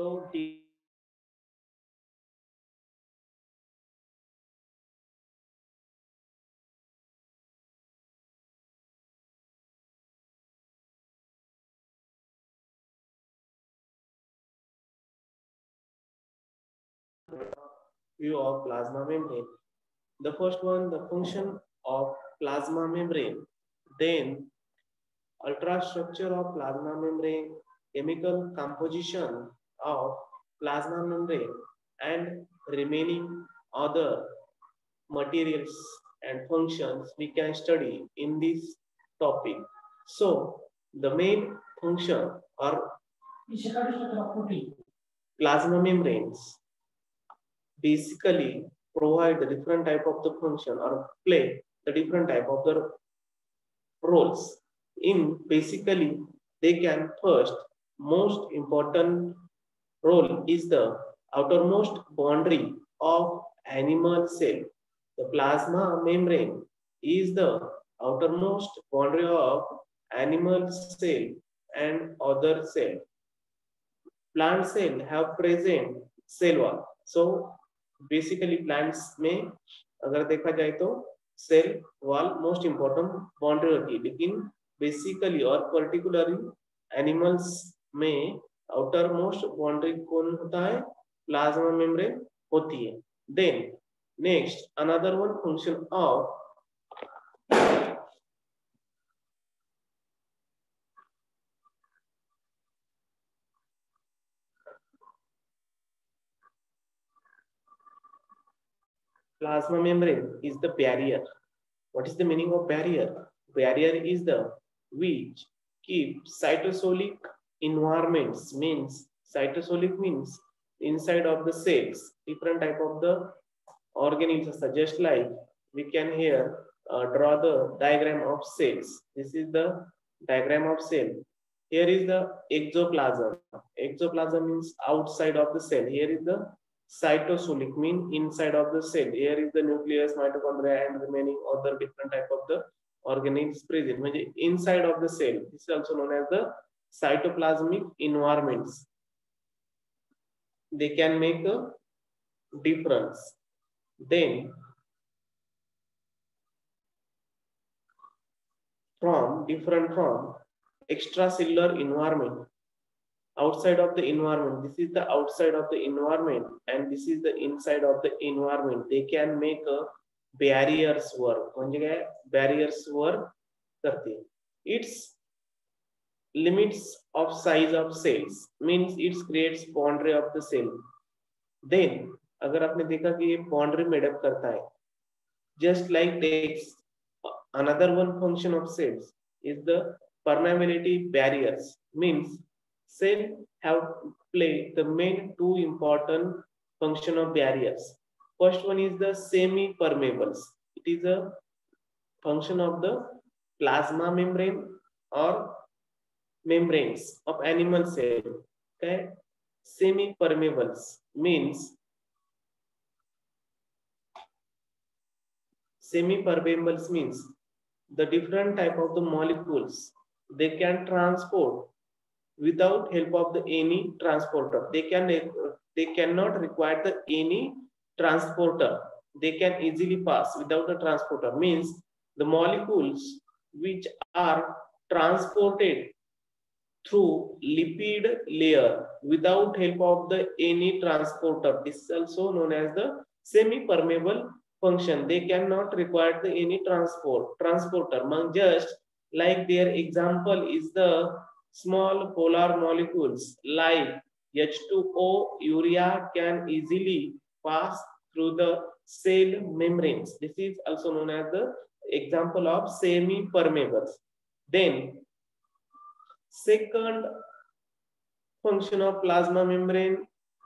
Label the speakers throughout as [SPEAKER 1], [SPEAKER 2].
[SPEAKER 1] So view of plasma membrane. The first one, the function of plasma membrane. Then ultrastructure of plasma membrane, chemical composition of plasma membrane, and remaining other materials and functions we can study in this topic. So the main function or plasma membranes basically provide the different type of the function or play the different type of the roles in basically they can first most important role is the outermost boundary of animal cell the plasma membrane is the outermost boundary of animal cell and other cell plant cell have present cell wall so basically plants में अगर देखा जाए तो cell wall most important boundary होती है लेकिन basically और particularly animals में आउटर मोस्ट बाउंड्री कौन होता है प्लाज्मा मेम्ब्रेन होती है then next another one function of plasma membrane is the barrier. What is the meaning of barrier? Barrier is the which keep cytosolic environments means cytosolic means inside of the cells, different type of the organisms, suggest like we can here uh, draw the diagram of cells. This is the diagram of cell. Here is the exoplasm. Exoplasm means outside of the cell. Here is the cytosolic mean inside of the cell. Here is the nucleus, mitochondria, and remaining other different type of the organelles present. Inside of the cell. This is also known as the cytoplasmic environments they can make a difference then from different from extracellular environment outside of the environment this is the outside of the environment and this is the inside of the environment they can make a barriers work म्हणजे काय barriers work करते its limits of size of cells means it creates boundary of the cell then अगर आपने देखा कि ये boundary made up करता है just like takes another one function of cells is the permeability barriers means cell have played the main two important function of barriers. First one is the semi-permeables. It is a function of the plasma membrane or membranes of animal cell. Okay, semi-permeables means semi-permeables means the different type of the molecules they can transport without help of the any transporter. They can they cannot require the any transporter. They can easily pass without a transporter. Means the molecules which are transported through lipid layer without help of the any transporter. This is also known as the semi-permeable function. They cannot require the any transport transporter. Just like their example is the small polar molecules like H2O, urea can easily pass through the cell membranes. This is also known as the example of semi-permeables. Then, second function of plasma membrane,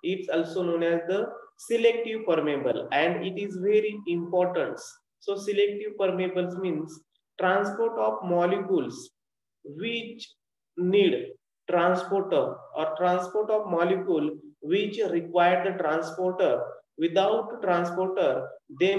[SPEAKER 1] it's also known as the selective permeable and it is very important. So selective permeables means transport of molecules which need transporter or transport of molecule which require the transporter without transporter the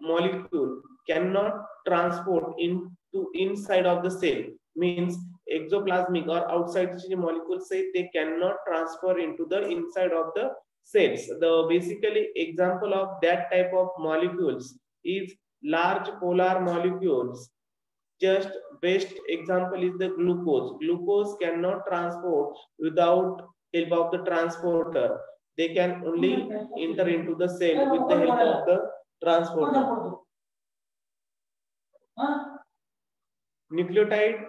[SPEAKER 1] molecule cannot transport into inside of the cell means exoplasmic or outside molecules say they cannot transfer into the inside of the cells. The basically example of that type of molecules is large polar molecules. Just best example is the glucose. Glucose cannot transport without help of the transporter. They can only enter into the cell with the help of the transporter. Nucleotide,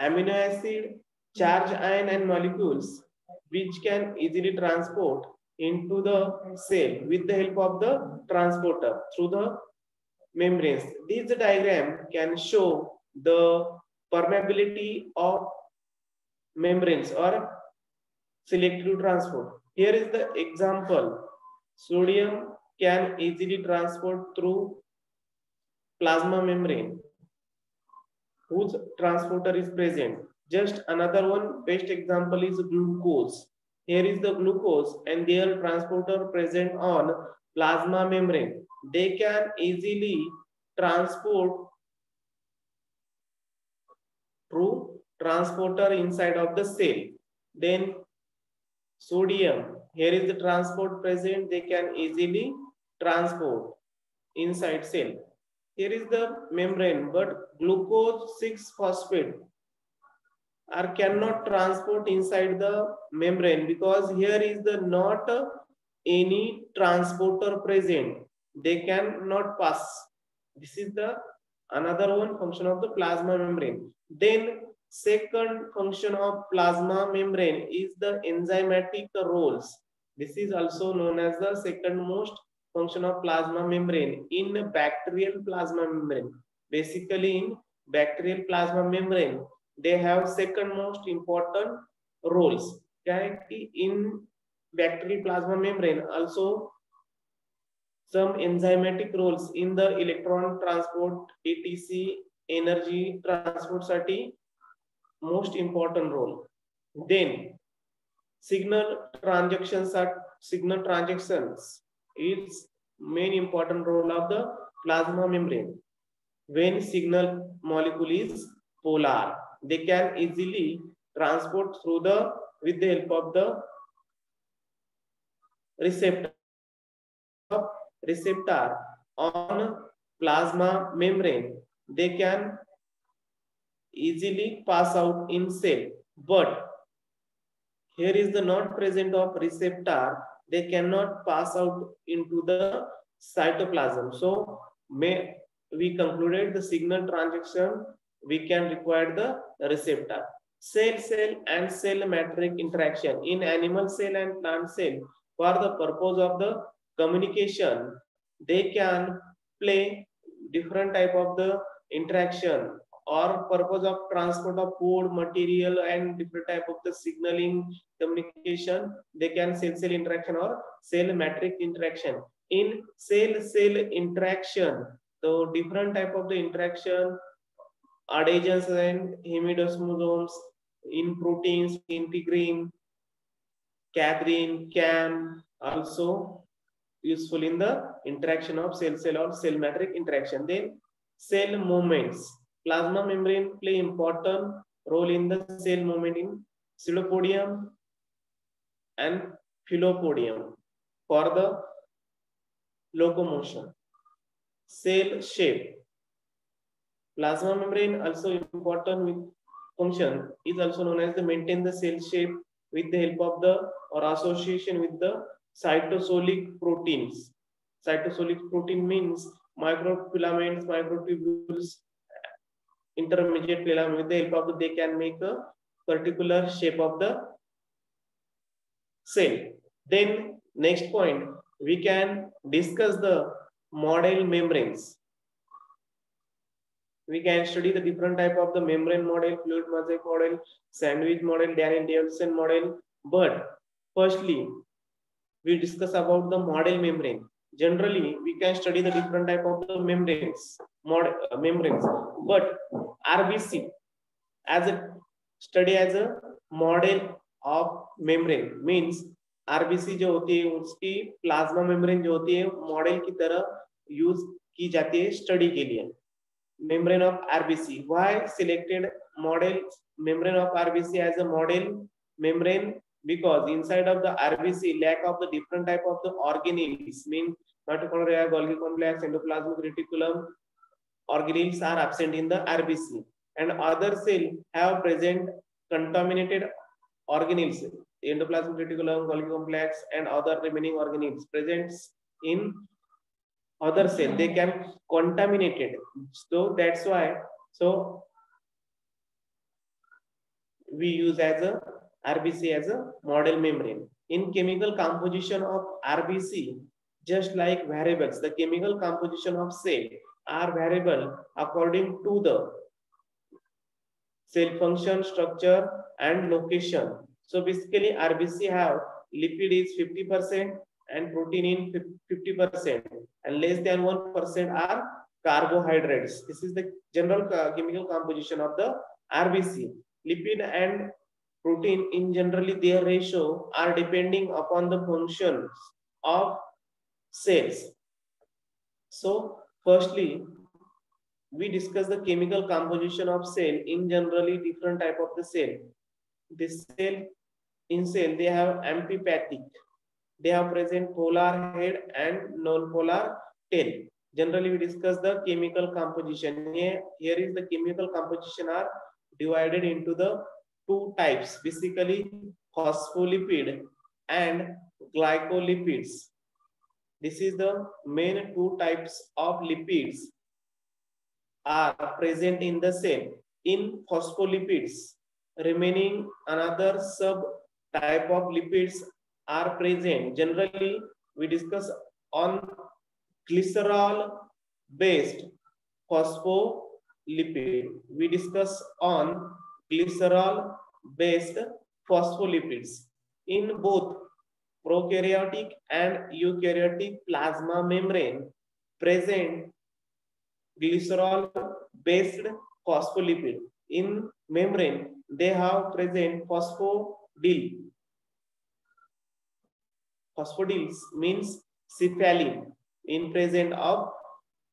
[SPEAKER 1] amino acid, charge ion and molecules which can easily transport into the cell with the help of the transporter through the membranes. This diagram can show the permeability of membranes or selective transport. Here is the example. Sodium can easily transport through plasma membrane whose transporter is present. Just another one best example is glucose. Here is the glucose and their transporter present on plasma membrane. They can easily transport through transporter inside of the cell. Then sodium, here is the transport present, they can easily transport inside cell. Here is the membrane, but glucose 6-phosphate are cannot transport inside the membrane because here is the not any transporter present. They cannot pass. This is the another one function of the plasma membrane. Then second function of plasma membrane is the enzymatic roles. This is also known as the second most function of plasma membrane in bacterial plasma membrane. Basically in bacterial plasma membrane, they have second most important roles. Okay? In bacterial plasma membrane also some enzymatic roles in the electron transport, etc, energy transport साठी most important role. Then signal transactions are signal transactions is main important role of the plasma membrane. When signal molecule is polar, they can easily transport through the with the help of the receptor receptor on plasma membrane they can easily pass out in cell but here is the not present of receptor they cannot pass out into the cytoplasm so may we concluded the signal transaction we can require the receptor. Cell cell and cell matrix interaction in animal cell and plant cell for the purpose of the communication they can play different type of the interaction or purpose of transport of food material and different type of the signaling communication they can cell cell interaction or cell matrix interaction in cell cell interaction so different type of the interaction adhesions and hemidesmosomes in proteins, integrin, cadherin, CAM, also useful in the interaction of cell-cell or cell matrix interaction. Then cell movements. Plasma membrane play important role in the cell movement in pseudopodium and filopodium for the locomotion. Cell shape Plasma membrane also important with function is also known as the maintain the cell shape with the help of the or association with the cytosolic proteins. Cytosolic protein means microfilaments, microtubules, intermediate filament. With the help of the, they can make a particular shape of the cell. Then next point, we can discuss the model membranes we can study the different type of the membrane model, fluid mosaic model, sandwich model, Danielli-Davson model. But firstly, we discuss about the model membrane. Generally, we can study the different type of the membranes, mod, uh, membranes. But RBC, as a study as a model of membrane means RBC जो होती है उसकी plasma membrane जो होती है model की तरह use की जाती है स्टडी के लिए membrane of RBC. Why selected model membrane of RBC as a model membrane? Because inside of the RBC, lack of the different type of the organelles, mean mitochondria, Golgi complex, endoplasmic reticulum, organelles are absent in the RBC. And other cell have present contaminated organelles, endoplasmic reticulum, Golgi complex, and other remaining organelles present in other cell. They can contaminate it. So that's why so we use as a rbc as a model membrane. In chemical composition of rbc just like variables the chemical composition of cell are variable according to the cell function structure and location so basically rbc have lipid is 50 percent and protein in 50% and less than 1% are carbohydrates. This is the general chemical composition of the RBC. Lipid and protein in generally their ratio are depending upon the functions of cells. So firstly, we discuss the chemical composition of cell in generally different type of the cell. This cell in cell they have amphipathic they have present polar head and non-polar tail. Generally, we discuss the chemical composition. Here, here is the chemical composition are divided into the two types, basically phospholipid and glycolipids. This is the main two types of lipids are present in the cell. In phospholipids, remaining another sub type of lipids are present. Generally, we discuss on glycerol based phospholipid. We discuss on glycerol based phospholipids. In both prokaryotic and eukaryotic plasma membrane present glycerol based phospholipid. In membrane, they have present phosphodil Phosphodils means cephalin in present of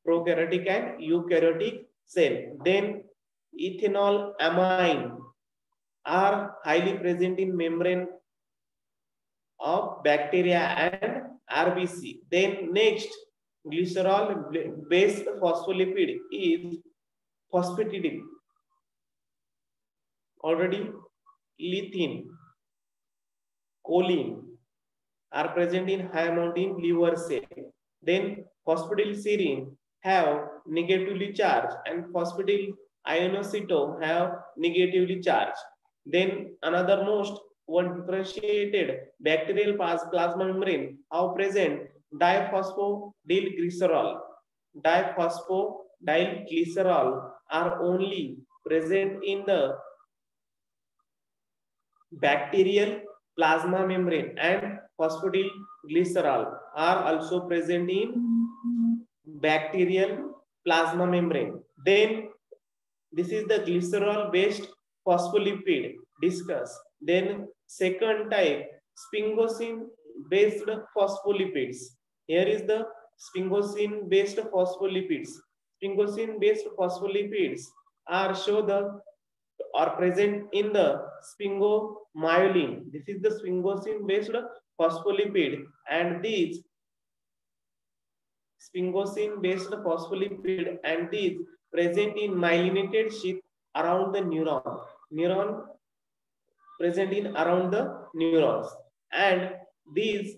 [SPEAKER 1] prokaryotic and eukaryotic cell. Then ethanol amine are highly present in membrane of bacteria and RBC. Then next, glycerol based phospholipid is phosphatidyl. Already lethine, choline, are present in high amount in liver cell. Then phosphatidylserine have negatively charged and phosphatidyl inositol have negatively charged. Then another most one differentiated bacterial plasma membrane have present diphosphatidylglycerol. Diphosphatidylglycerol are only present in the bacterial plasma membrane and phosphatidylglycerol are also present in bacterial plasma membrane. Then this is the glycerol based phospholipid discussed. Then second type sphingosine based phospholipids. Here is the sphingosine based phospholipids. Sphingosine based phospholipids are show the are present in the sphingomyelin. This is the sphingosine based phospholipid and these sphingosine based phospholipid and these present in myelinated sheath around the neuron. Neuron present in around the neurons and these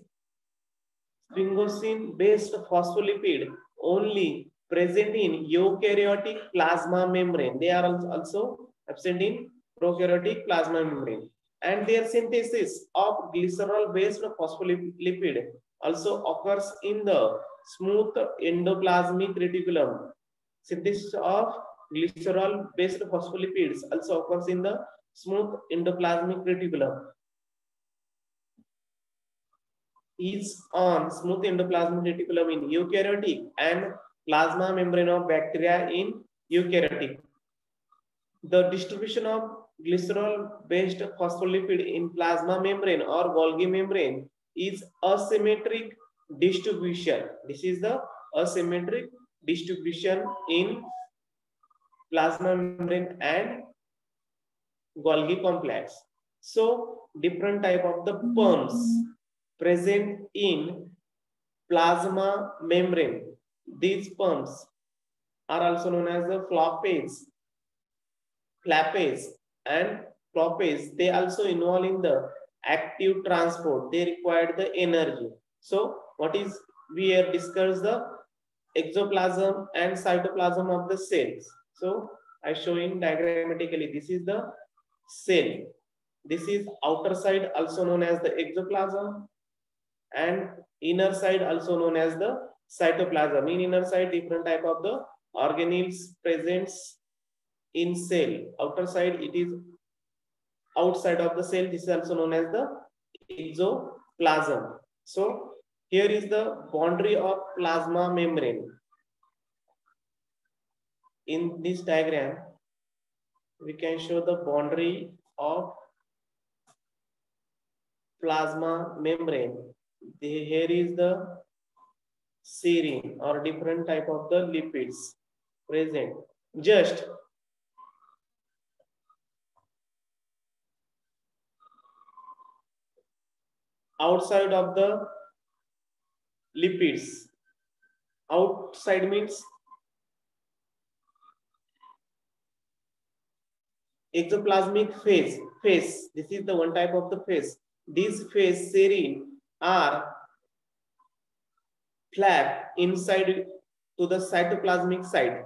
[SPEAKER 1] sphingosine based phospholipid only present in eukaryotic plasma membrane. They are also absent in prokaryotic plasma membrane and their synthesis of glycerol-based phospholipid also occurs in the smooth endoplasmic reticulum. Synthesis of glycerol-based phospholipids also occurs in the smooth endoplasmic reticulum. Is on smooth endoplasmic reticulum in eukaryotic and plasma membrane of bacteria in eukaryotic. The distribution of glycerol-based phospholipid in plasma membrane or Golgi membrane is asymmetric distribution. This is the asymmetric distribution in plasma membrane and Golgi complex. So different type of the pumps mm-hmm. present in plasma membrane. These pumps are also known as the floppage, flappage and floppage. They also involve in the active transport. They require the energy. So what is we have discussed the exoplasm and cytoplasm of the cells. So I showing diagrammatically. This is the cell. This is outer side also known as the exoplasm and inner side also known as the cytoplasm. In inner side different type of the organelles presents in cell. Outer side it is outside of the cell. This is also known as the exoplasm. So here is the boundary of plasma membrane. In this diagram, we can show the boundary of plasma membrane. The, here is the serine or different type of the lipids present. Just outside of the lipids. Outside means exoplasmic phase. Phase. This is the one type of the phase. These phase serine are flap inside to the cytoplasmic side.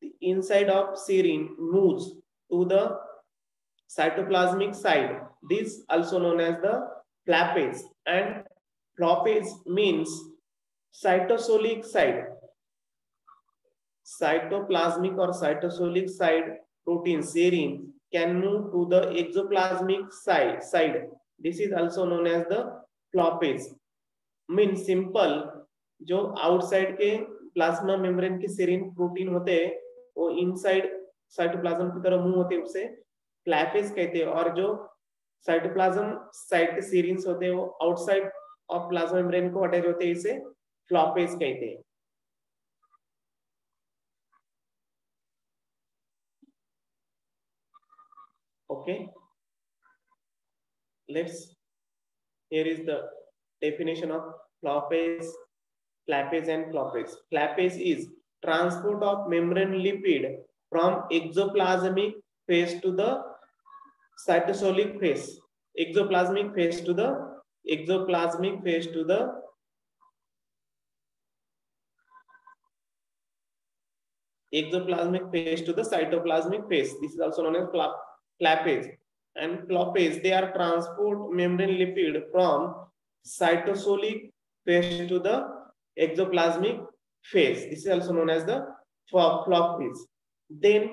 [SPEAKER 1] The inside of serine moves to the cytoplasmic side. This also known as the flappage and floppage means cytosolic side. Cytoplasmic or cytosolic side protein, serine, can move to the exoplasmic side. side. This is also known as the floppage. Means simple, जो outside के plasma membrane के serine protein होते हैं, वो inside cytoplasm की तरह move होते हैं, उसे फ्लैपेज कहते हैं और जो साइटोप्लाज्म साइड के सीरीन्स होते हैं, वो आउटसाइड ऑफ़ प्लाज्मा मेम्ब्रेन को अटैच होते हैं, इसे फ्लॉपेज कहते हैं okay. Let's here is the definition of floppage flappage and floppage. Flappage is transport of membrane lipid from exoplasmic phase to the cytosolic phase. Exoplasmic phase to the exoplasmic phase to the exoplasmic phase to the cytoplasmic phase. This is also known as flappage. And floppage, they are transport membrane lipid from cytosolic phase to the exoplasmic phase. This is also known as the floppage. Then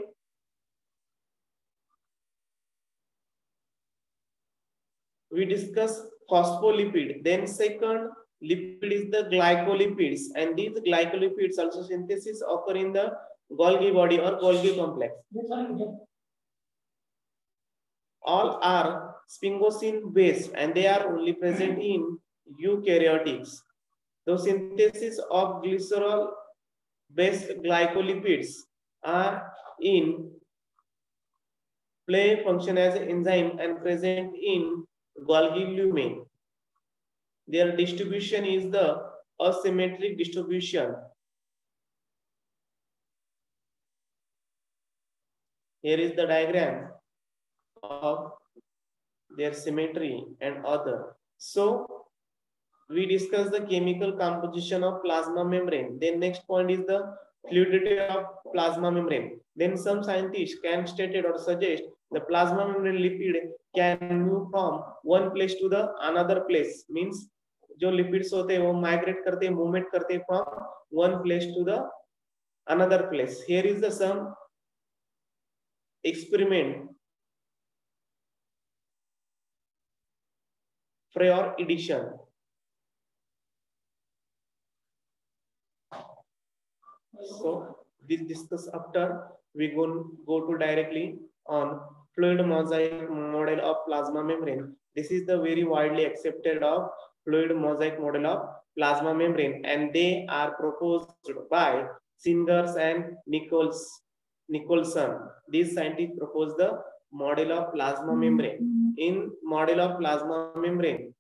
[SPEAKER 1] we discuss phospholipid. Then second lipid is the glycolipids. And these glycolipids also synthesis occur in the Golgi body or Golgi complex. All are sphingosine based and they are only present in eukaryotics. The synthesis of glycerol based glycolipids are in play function as an enzyme and present in Golgi lumen. Their distribution is the asymmetric distribution. Here is the diagram of their symmetry and other. So we discuss the chemical composition of plasma membrane. Then next point is the fluidity of plasma membrane. Then some scientists can state it or suggest the plasma membrane lipid can move from one place to the another place. Means जो lipids होते हैं वो migrate करते हैं movement करते हैं from one place to the another place here is the some experiment prior edition so this discuss after we go go to directly on fluid mosaic model of plasma membrane this is the very widely accepted of fluid mosaic model of plasma membrane and they are proposed by Singers and Nichols Nicolson. These scientists proposed the model of plasma hmm. membrane. In model of plasma membrane,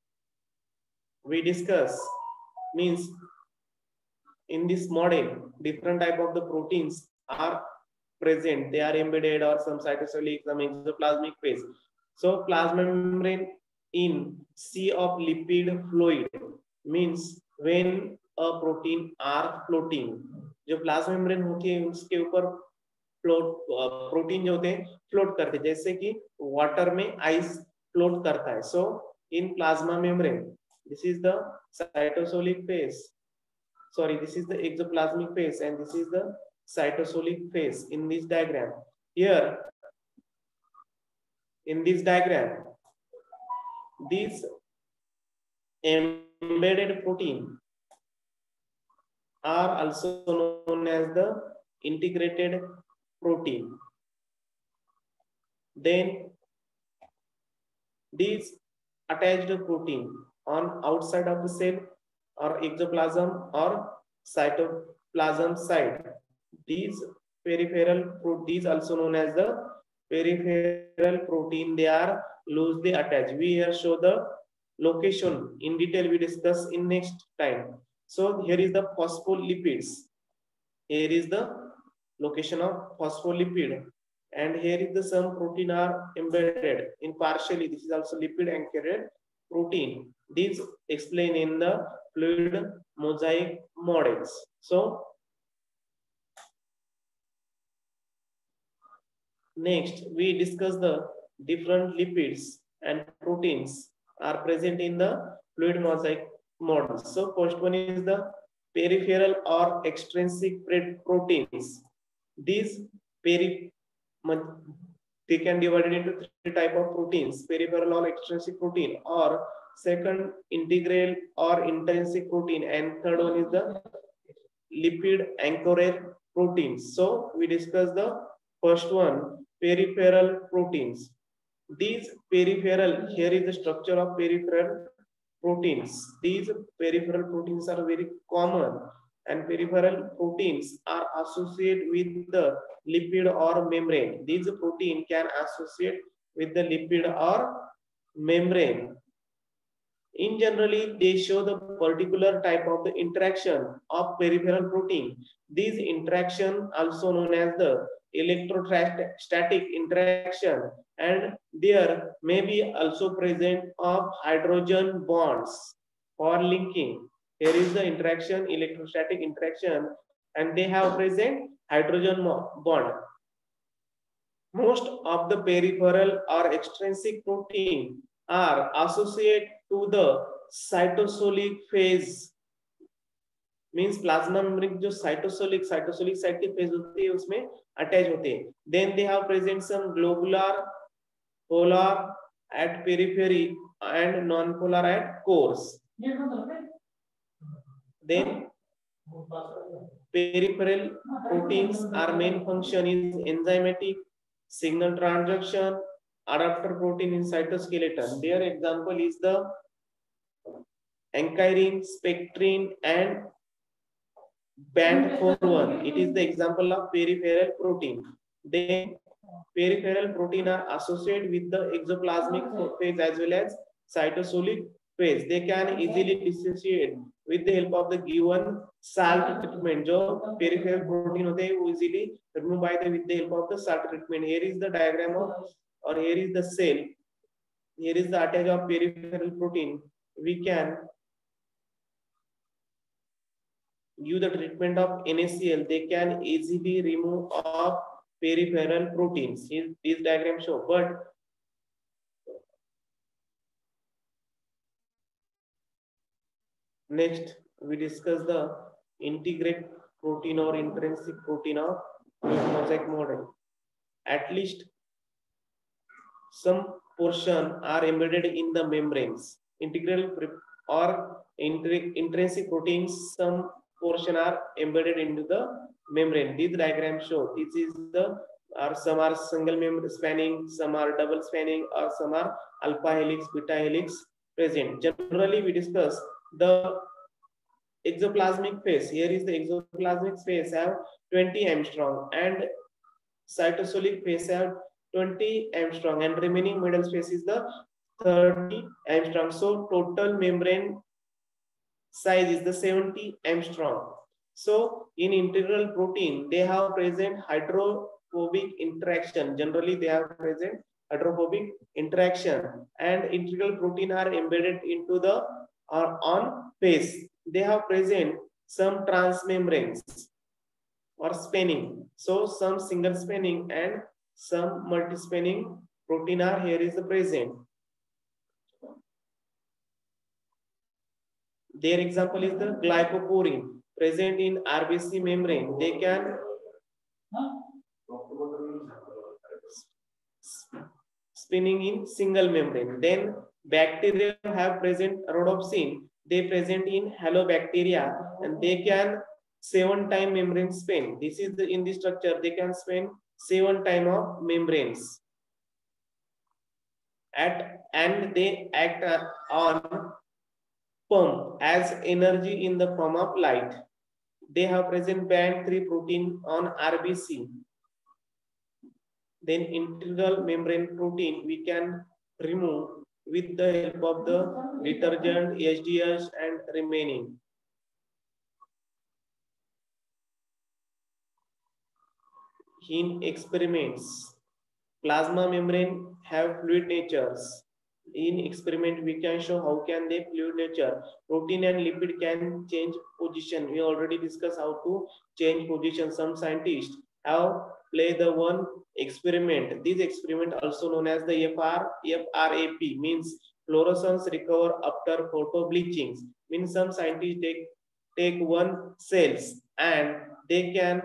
[SPEAKER 1] we discuss means in this model, different type of the proteins are present. They are embedded or some cytosolic, some exoplasmic phase. So plasma membrane in sea of lipid fluid means when a protein are floating. जो plasma membrane होती है उसके ऊपर float protein uh, जो होते हैं float करते जैसे कि वाटर में आइस फ्लोट करता है। So in plasma membrane this is the cytosolic face sorry this is the exoplasmic face and this is the cytosolic face in this diagram here in this diagram this embedded protein are also known as the integrated protein. Then these attached protein on outside of the cell or exoplasm or cytoplasm side. These peripheral, these also known as the peripheral protein, they are loosely attached. We here show the location in detail we discuss in next time. So here is the phospholipids. Here is the location of phospholipid. And here is the some protein are embedded in partially. This is also lipid anchored protein. These explain in the fluid mosaic models. So next we discuss the different lipids and proteins are present in the fluid mosaic models. So first one is the peripheral or extrinsic proteins. These peri they can divided into three type of proteins, peripheral or extrinsic protein, or second integral or intrinsic protein, and third one is the lipid anchored proteins. So we discuss the first one, peripheral proteins. These peripheral, here is the structure of peripheral proteins. These peripheral proteins are very common and peripheral proteins are associated with the lipid or membrane. These protein can associate with the lipid or membrane. In generally, they show the particular type of the interaction of peripheral protein. These interaction also known as the electrostatic interaction and there may be also present of hydrogen bonds for linking. Here is the interaction, electrostatic interaction, and they have present hydrogen bond. Most of the peripheral or extrinsic protein are associated to the cytosolic phase means plasma membrane जो cytosolic cytosolic site की phase होती है उसमें attach होते हैं then they have present some globular polar at periphery and non-polar at cores. Then peripheral proteins are main function is enzymatic, signal transduction, adapter protein in cytoskeleton. Their example is the ankyrin, spectrin, and band 41. It is the example of peripheral protein. Then peripheral protein are associated with the exoplasmic phase as well as cytosolic phase. They can easily dissociate with the help of the given salt treatment. जो peripheral protein होते हैं वो easily remove by the with the help of the salt treatment. Here is the diagram of or here is the cell. Here is the attach of peripheral protein. We can give the treatment of NaCl. They can easily remove of peripheral proteins. These diagrams show, but next we discuss the integrate protein or intrinsic protein of mosaic model. At least some portion are embedded in the membranes. Integral or intrinsic proteins, some portion are embedded into the membrane. These diagrams show this is the or some are single membrane spanning, some are double spanning, or some are alpha helix, beta helix present. Generally, we discuss the exoplasmic phase. Here is the exoplasmic phase have 20 angstrom and cytosolic phase have 20 angstrom and remaining middle space is the 30 angstrom. So total membrane size is the 70 angstrom. So in integral protein, they have present hydrophobic interaction. Generally, they have present hydrophobic interaction and integral protein are embedded into the or on face, They have present some transmembranes or spanning. So some single spanning and some multi-spanning protein are here is the present. Their example is the glycophorin present in RBC membrane. They can spinning in single membrane. Then bacteria have present rhodopsin. They present in halobacteria and they can seven time membrane spin. This is the in the structure. They can spin seven time of membranes. At and they act on pump as energy in the form of light. They have present band 3 protein on RBC. Then integral membrane protein we can remove with the help of the detergent, HDS and remaining. In experiments, plasma membrane have fluid natures. In experiment we can show how can they fluid nature. Protein and lipid can change position. We already discussed how to change position. Some scientists have play the one experiment. This experiment also known as the fr frap means fluorescence recover after photo bleaching. Means some scientists take take one cells and they can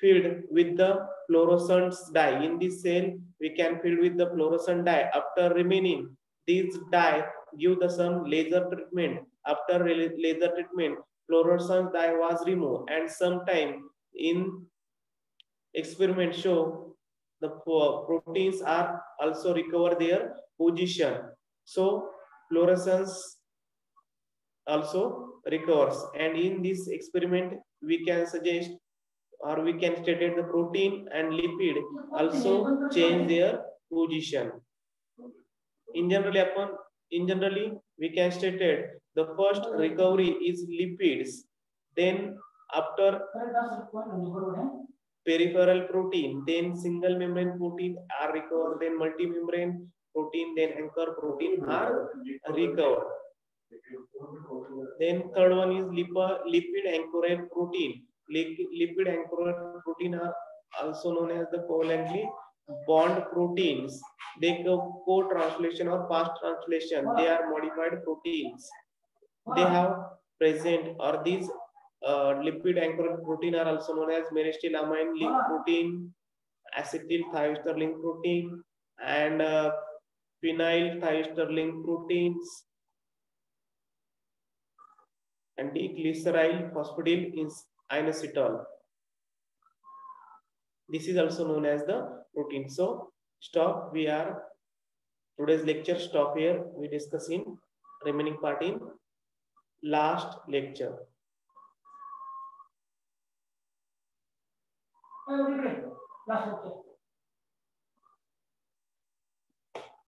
[SPEAKER 1] filled with the fluorescent dye. In this cell we can fill with the fluorescent dye. After remaining these dye give the some laser treatment. After laser treatment, fluorescent dye was removed and sometime in experiment show the proteins are also recover their position. So fluorescence also recovers. And in this experiment, we can suggest or we can state that the protein and lipid also change their position in generally upon in generally we can state it the first recovery is lipids then after peripheral protein then single membrane protein are recovered then multi-membrane protein then anchor protein are recovered then third one is lipid, lipid anchored protein lipid anchored protein are also known as the covalently bond proteins they go co-translation or fast translation they are modified proteins they have present or these uh, lipid anchored protein are also known as menestylamine link protein acetyl thioester protein and uh, phenyl thioester proteins and diglyceryl phosphatidyl inositol this is also known as the protein. So stop. We are today's lecture stop here. We discuss in remaining part in last lecture. Last lecture.